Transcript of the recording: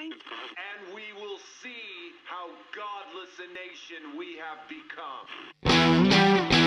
And we will see how godless a nation we have become.